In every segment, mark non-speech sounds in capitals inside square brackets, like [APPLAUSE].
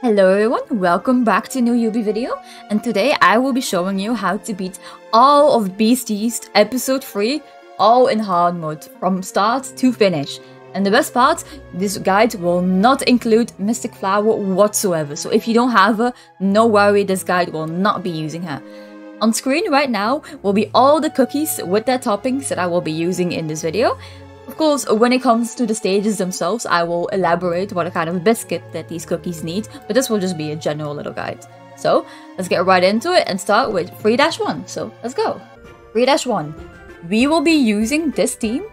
Hello everyone, welcome back to new Yubi video, and today I will be showing you how to beat all of Beast Yeast Episode 3 all in hard mode, from start to finish. And the best part, this guide will not include Mystic Flour whatsoever, so if you don't have her, no worry, this guide will not be using her. On screen right now will be all the cookies with their toppings that I will be using in this video, of course, when it comes to the stages themselves, I will elaborate what kind of biscuit that these cookies need, but this will just be a general little guide. So, let's get right into it and start with 3-1. So, let's go. 3-1. We will be using this team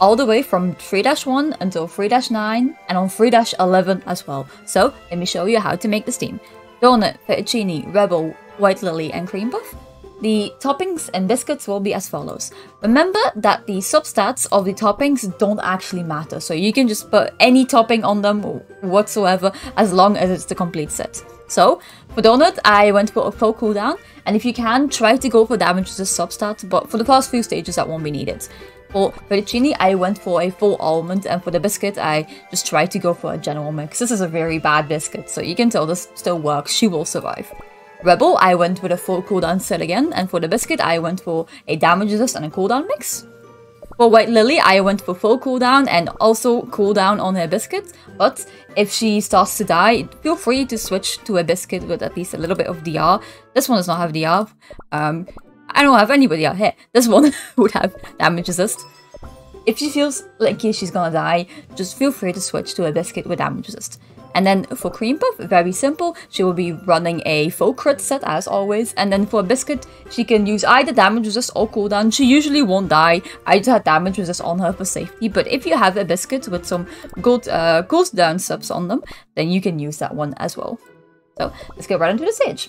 all the way from 3-1 until 3-9 and on 3-11 as well. So, let me show you how to make this team. Donut, fettuccine, rebel, white lily and cream puff. The toppings and biscuits will be as follows. Remember that the substats of the toppings don't actually matter, so you can just put any topping on them whatsoever as long as it's the complete set. So, for Donut, I went for a full cooldown, and if you can, try to go for damage as a substat, but for the past few stages that won't be needed. For fettuccine, I went for a full almond, and for the biscuit, I just tried to go for a general mix. This is a very bad biscuit, so you can tell this still works, she will survive. Rebel, I went with a full cooldown set again, and for the Biscuit, I went for a damage resist and a cooldown mix. For White Lily, I went for full cooldown and also cooldown on her Biscuit, but if she starts to die, feel free to switch to a Biscuit with at least a little bit of DR. This one does not have DR. Um, I don't have anybody out here. This one [LAUGHS] would have damage resist. If she feels like she's gonna die, just feel free to switch to a Biscuit with damage resist. And then for Cream Puff, very simple, she will be running a full crit set as always. And then for Biscuit, she can use either damage resist or cooldown. She usually won't die. I just have damage resist on her for safety. But if you have a Biscuit with some gold uh, cooldown subs on them, then you can use that one as well. So let's get right into the stage.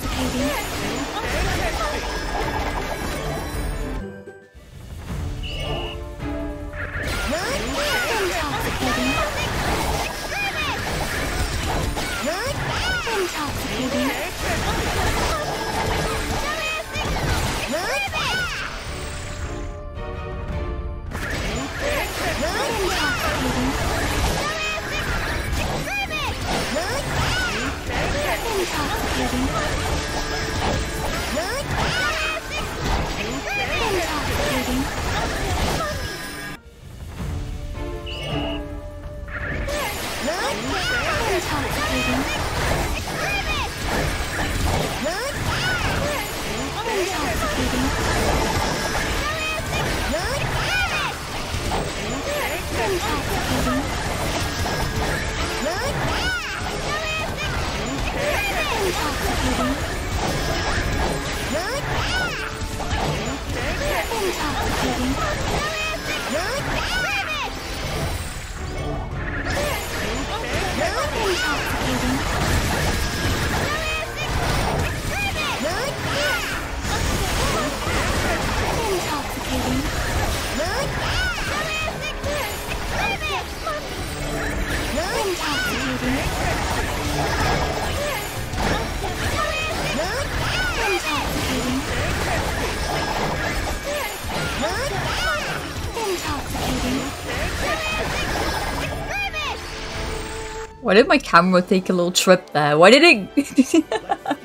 Intoxicating. Why did my camera take a little trip there? Why did it... [LAUGHS]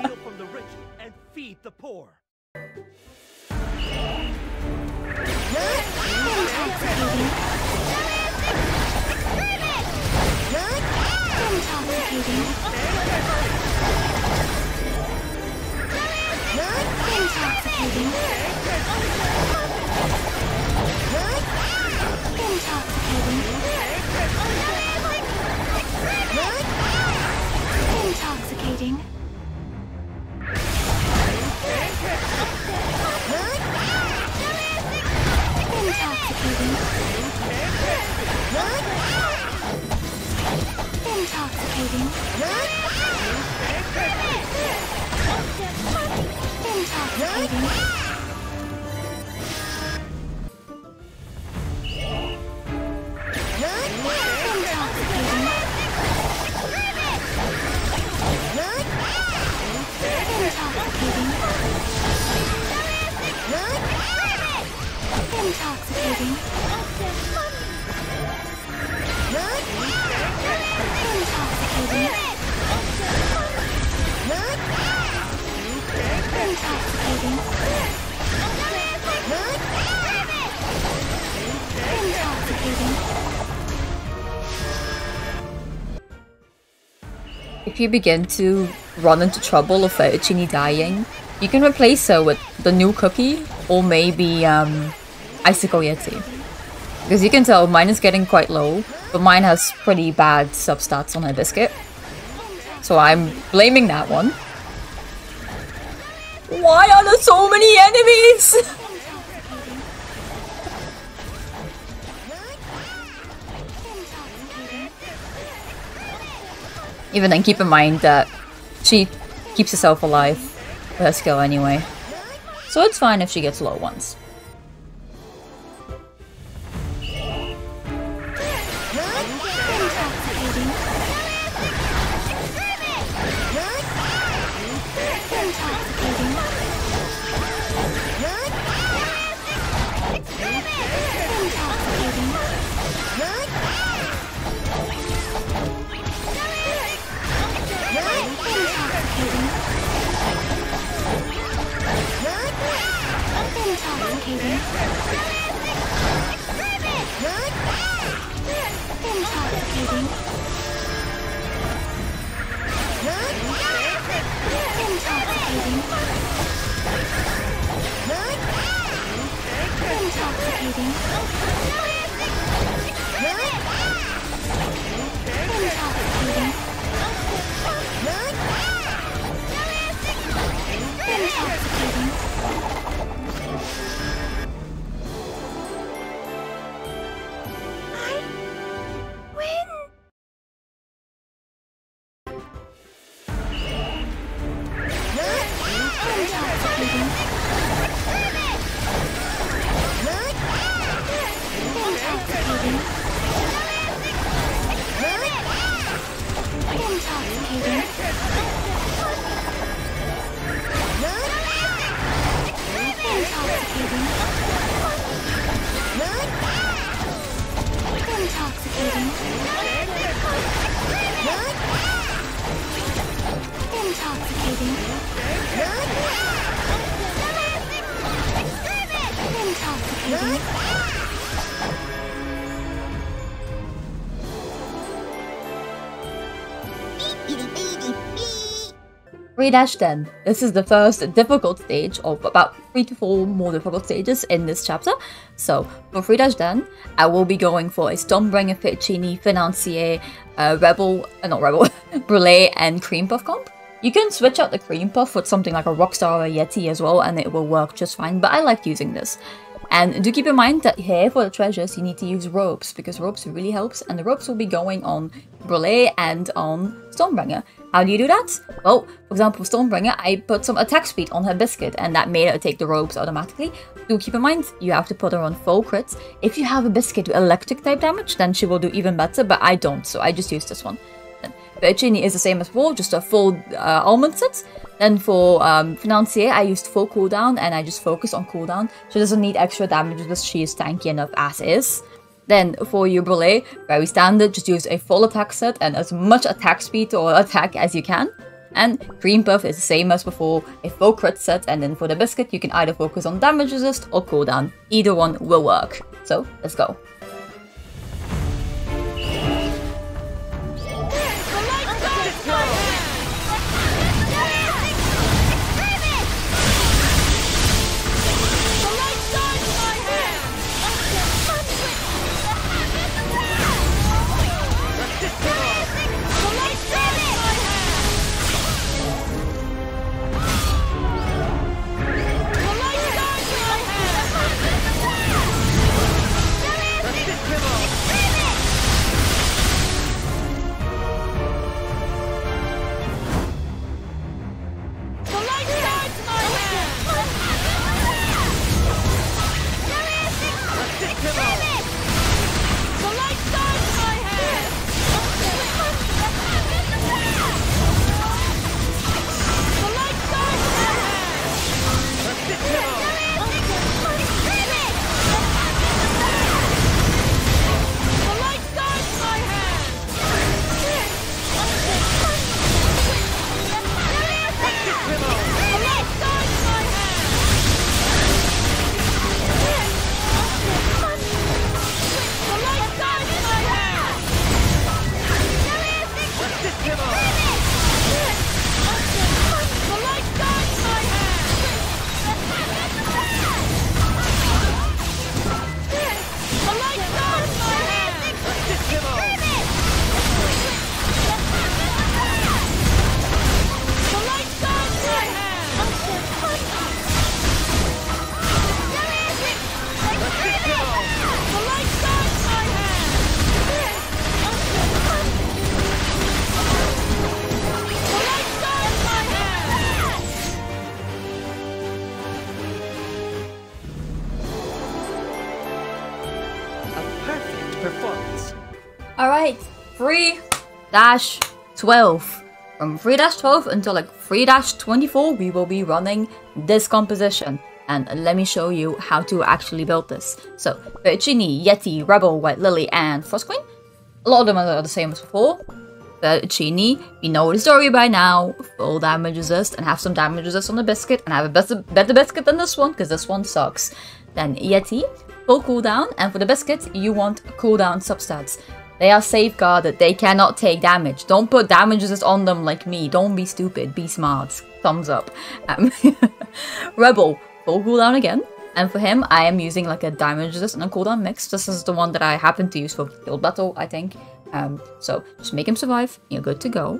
If you begin to run into trouble of Fettuccine dying, you can replace her with the new cookie or maybe um, Icicle Yeti. Because you can tell mine is getting quite low, but mine has pretty bad substats on her biscuit. So I'm blaming that one. Why are there so many enemies? [LAUGHS] Even then, keep in mind that she keeps herself alive with her skill anyway. So it's fine if she gets low once. 3-10. This is the first difficult stage of about 3 to 4 more difficult stages in this chapter. So, for 3-10, I will be going for a Stormbringer, Ficini, Financier, uh, Rebel, uh, not Rebel, [LAUGHS] Brulee, and Cream Puff comp. You can switch out the Cream Puff with something like a Rockstar or a Yeti as well, and it will work just fine, but I like using this. And do keep in mind that here for the treasures you need to use ropes because ropes really helps and the ropes will be going on Brulee and on Stormbringer. How do you do that? Well, for example, Stormbringer, I put some attack speed on her biscuit, and that made her take the ropes automatically. Do keep in mind, you have to put her on full crits. If you have a biscuit with electric type damage, then she will do even better, but I don't, so I just use this one. Fettuccine is the same as before, just a full uh, almond set. Then for um, Financier, I used full cooldown and I just focus on cooldown. She doesn't need extra damage because she is tanky enough as is. Then for your Brule, very standard, just use a full attack set and as much attack speed or attack as you can. And Cream Puff is the same as before, a full crit set, and then for the Biscuit you can either focus on damage resist or cooldown. Either one will work. So, let's go. Dash 12. From 3 dash 12 until like 3 dash 24, we will be running this composition. And let me show you how to actually build this. So, Virginie, Yeti, Rebel, White Lily, and Frost Queen. A lot of them are the same as before. Virginie, we know the story by now. Full damage resist and have some damage resist on the biscuit. And have a better, better biscuit than this one because this one sucks. Then Yeti, full cooldown. And for the biscuit, you want cooldown substats. They are safeguarded. They cannot take damage. Don't put damages on them like me. Don't be stupid. Be smart. Thumbs up. Um, [LAUGHS] Rebel, full cooldown again. And for him, I am using like a damage resist and a cooldown mix. This is the one that I happen to use for Guild Battle, I think. Um, so just make him survive. You're good to go.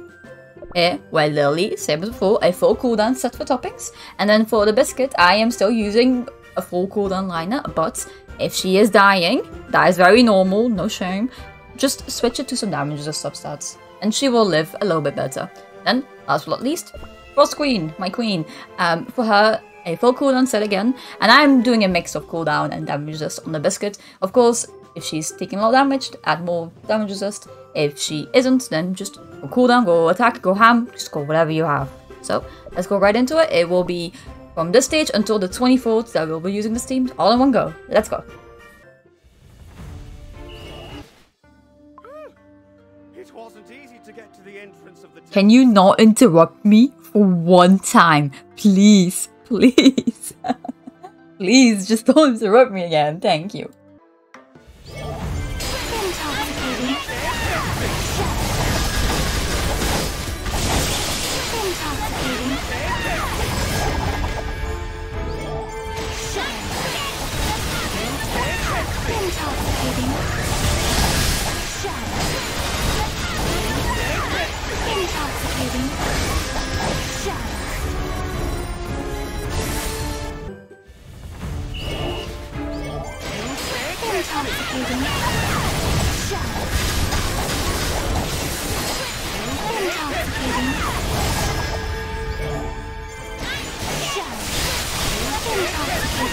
Eh, well, Lily, same as before, a full cooldown set for toppings. And then for the biscuit, I am still using a full cooldown liner, but if she is dying, that is very normal, no shame. Just switch it to some damage resist substats, and she will live a little bit better. Then, last but not least, Frost Queen, my queen. Um, for her, a full cooldown set again, and I'm doing a mix of cooldown and damage resist on the biscuit. Of course, if she's taking a lot of damage, add more damage resist. If she isn't, then just go cooldown, go attack, go ham, just go whatever you have. So let's go right into it. It will be from this stage until the 24th that we'll be using this team all in one go. Let's go. Can you not interrupt me for one time? Please, [LAUGHS] please. [LAUGHS] please, just don't interrupt me again. Thank you.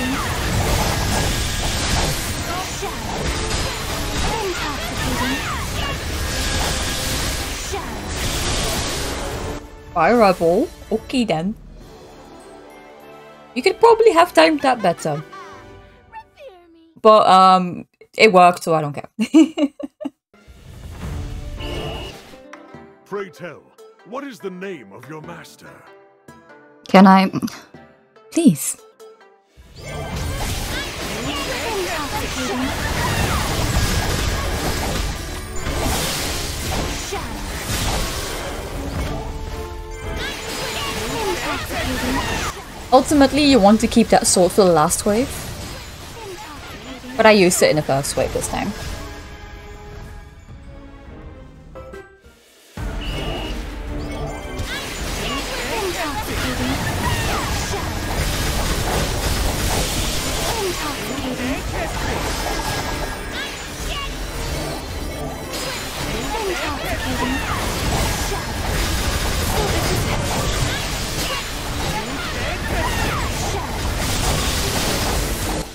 Intoxicating. Intoxicating. Fire Rebel. Okay then. You could probably have timed that better. But um it worked, so I don't care. [LAUGHS] Pray tell, what is the name of your master? Can I please? Ultimately, you want to keep that sword for the last wave, but I used it in the first wave this time.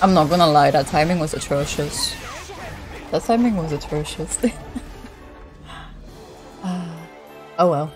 I'm not gonna lie, that timing was atrocious. That timing was atrocious. [LAUGHS] Ah, oh well.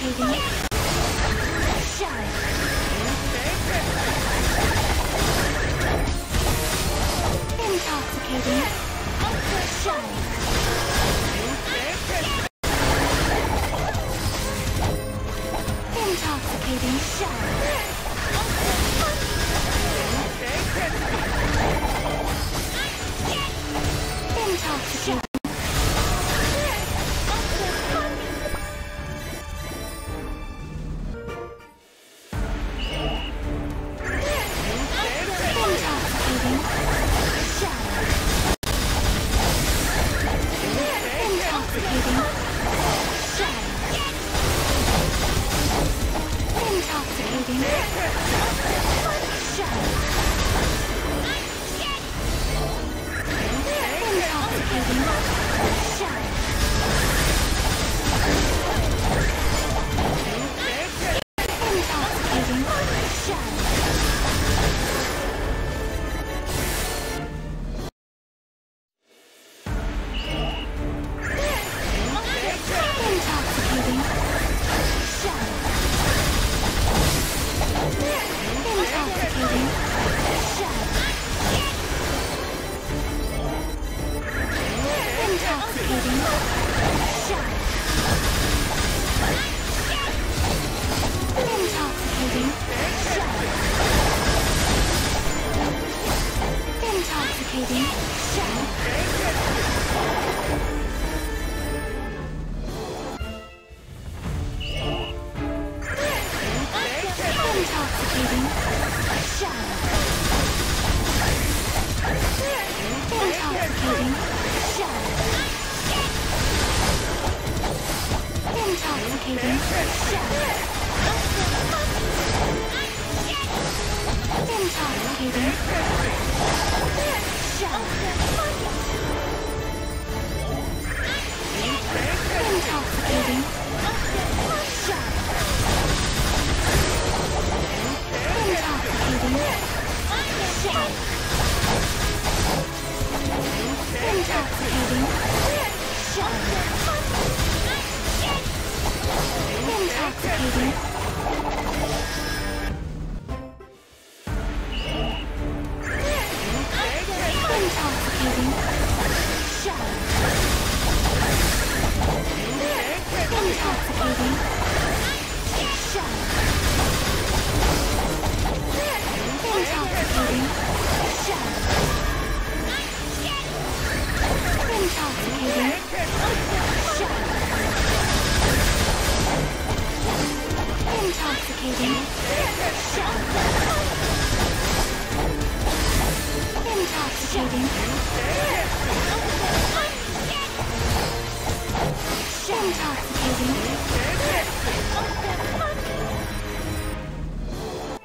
Uhum.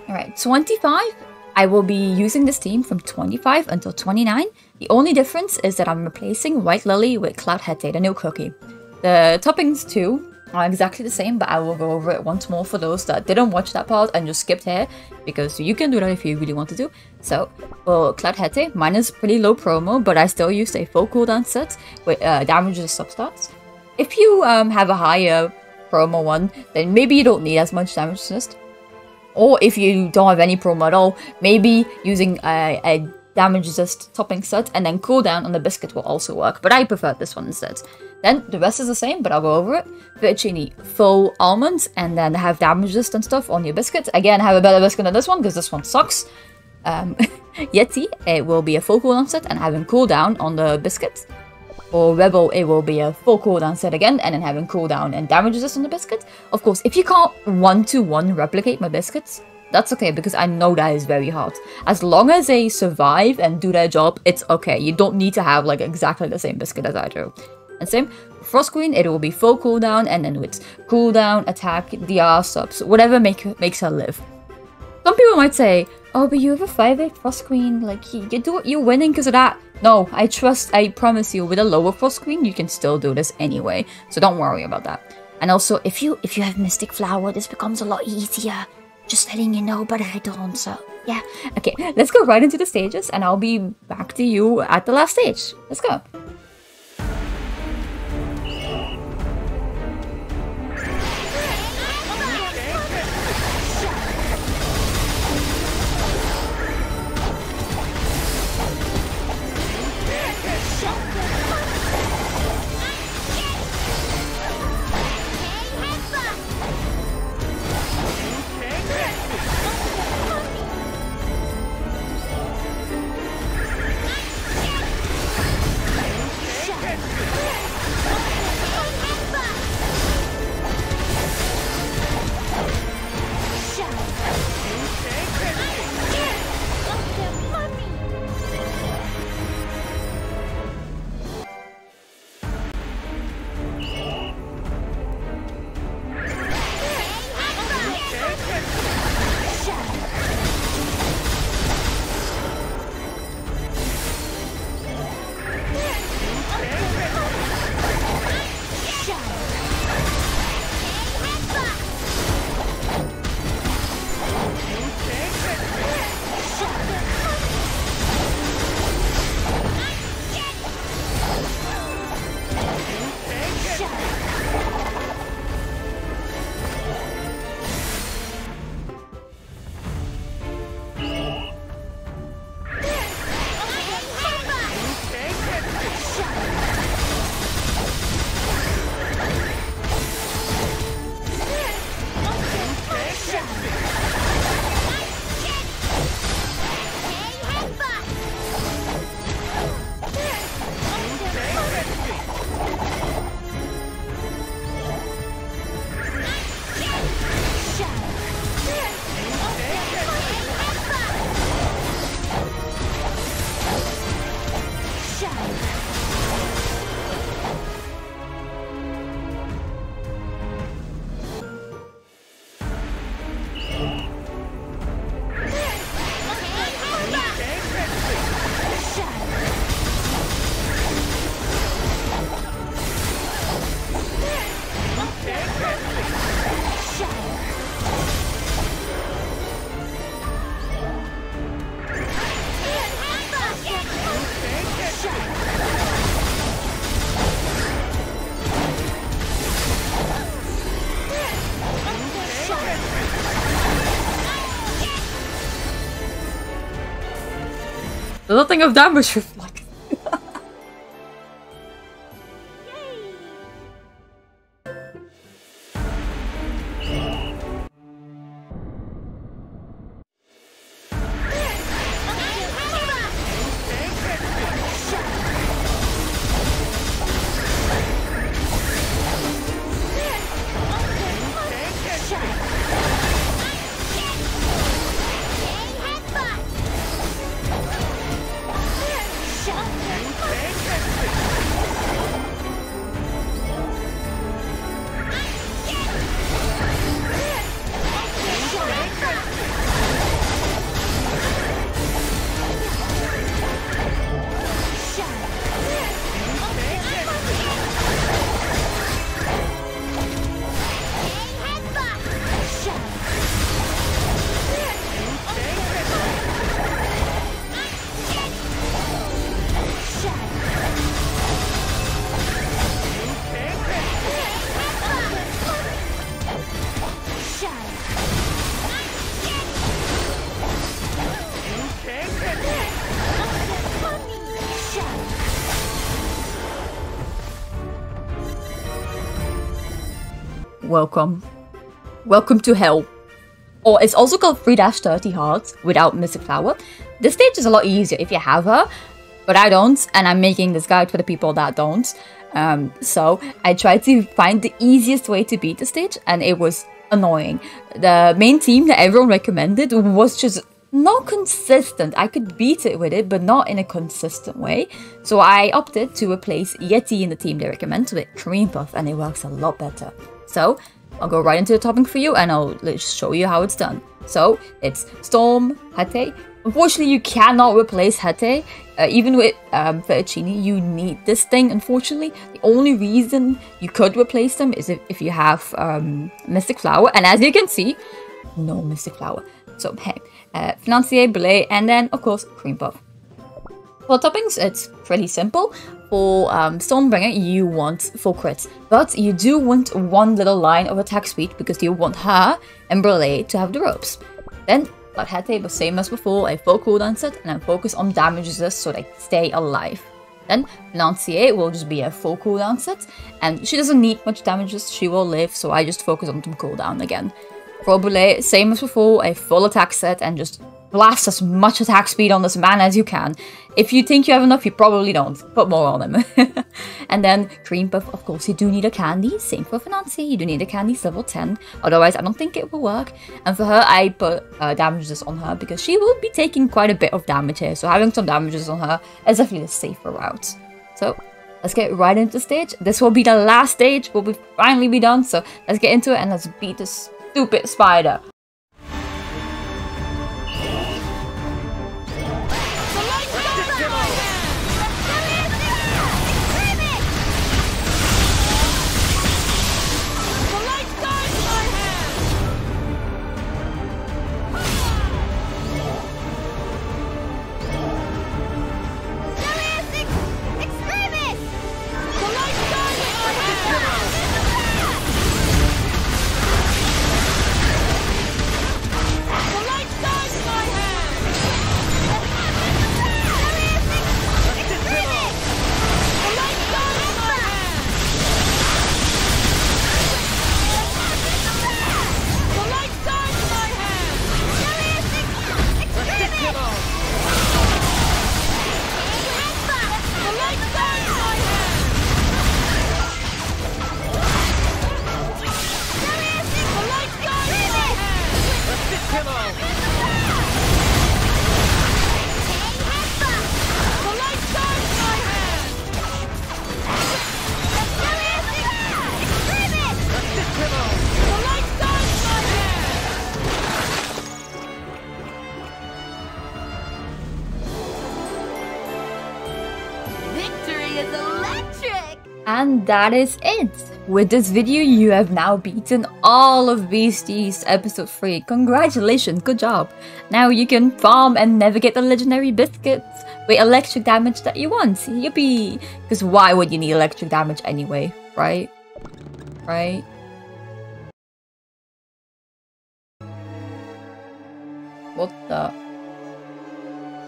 Alright, 25. I will be using this team from 25 until 29. The only difference is that I'm replacing White Lily with Cloud Haetae new cookie. The toppings too are exactly the same, but I will go over it once more for those that didn't watch that part and just skipped here, because you can do that if you really want to do. So, for Cloud Haetae, mine is pretty low promo, but I still used a full cooldown set with uh, damages substats. If you um, have a higher promo one, then maybe you don't need as much damage resist. Or if you don't have any promo at all, maybe using a, a damage resist topping set and then cooldown on the biscuit will also work, but I prefer this one instead. Then the rest is the same, but I'll go over it. Virtually full almonds and then have damage resist and stuff on your biscuit. Again, have a better biscuit than this one because this one sucks. Um, [LAUGHS] Yeti, it will be a full cooldown set and having cooldown on the biscuit. For Rebel, it will be a full cooldown set again, and then having cooldown and damage resist on the biscuit. Of course, if you can't one-to-one replicate my biscuits, that's okay, because I know that is very hard. As long as they survive and do their job, it's okay. You don't need to have, like, exactly the same biscuit as I do. And same, Frost Queen, it will be full cooldown, and then with cooldown, attack, DR subs, whatever make, makes her live. Some people might say, oh, but you have a 5-8 Frost Queen, like, you, you do you're winning because of that. No, I trust, I promise you, with a lower Frost Queen, you can still do this anyway, so don't worry about that. And also, if you if you have Mystic Flour, this becomes a lot easier. Just letting you know, but I don't, so yeah. Okay, let's go right into the stages, and I'll be back to you at the last stage. Let's go. Nothing of damage reflect. Welcome. Welcome to hell. Or it's also called 3-30 Hearts without Mystic Flour. This stage is a lot easier if you have her, but I don't, and I'm making this guide for the people that don't. Um, so I tried to find the easiest way to beat the stage, and it was annoying. The main team that everyone recommended was just not consistent. I could beat it with it, but not in a consistent way. So I opted to replace Yeti in the team they recommend with Cream Puff, and it works a lot better. So I'll go right into the topping for you and I'll show you how it's done. So it's Storm, Haetae. Unfortunately, you cannot replace Haetae. Uh, even with um, Fettuccine, you need this thing, unfortunately. The only reason you could replace them is if, if you have um, Mystic Flour. And as you can see, no Mystic Flour. So, hey, uh, Financier, Belay, and then, of course, Cream Puff. For toppings, it's pretty simple. For um, Stormbringer, you want full crits, but you do want one little line of attack speed because you want her and Brule to have the ropes. Then, Haetae was same as before, a full cooldown set and then focus on damages so they stay alive. Then Financier will just be a full cooldown set, and she doesn't need much damages, she will live, so I just focus on some cooldown again. For Brule, same as before, a full attack set and just blast as much attack speed on this man as you can. If you think you have enough, you probably don't. Put more on him. [LAUGHS] and then Cream Puff, of course, you do need a candy. Same for Financier, you do need a candy level 10. Otherwise, I don't think it will work. And for her, I put uh, damages on her because she will be taking quite a bit of damage here. So having some damages on her is definitely the safer route. So let's get right into stage. This will be the last stage. We'll be finally be done. So let's get into it and let's beat this stupid spider. That is it. With this video, you have now beaten all of Beast Yeast episode 3. Congratulations, good job. Now you can farm and never get the legendary biscuits with electric damage that you want. Yippee! Because why would you need electric damage anyway, right? Right? What the?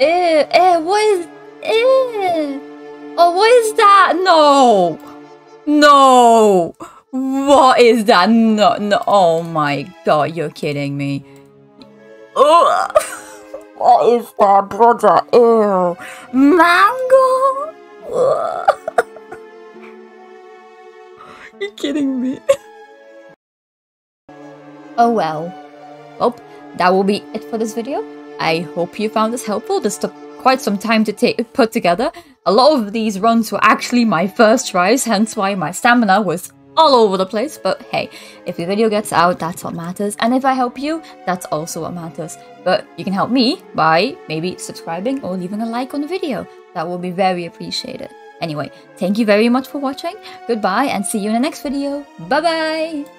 Eh, eh, what is... Eh. Oh, what is that? No! No! What is that? No, no. Oh my god, you're kidding me. Ugh. [LAUGHS] What is that, brother? Ew. Mango? Ugh. [LAUGHS] You're kidding me. [LAUGHS] oh well. Well, that will be it for this video. I hope you found this helpful. This took quite some time to take put together. A lot of these runs were actually my first tries, hence why my stamina was all over the place. But hey, if the video gets out, that's what matters. And if I help you, that's also what matters. But you can help me by maybe subscribing or leaving a like on the video. That will be very appreciated. Anyway, thank you very much for watching. Goodbye and see you in the next video. Bye bye!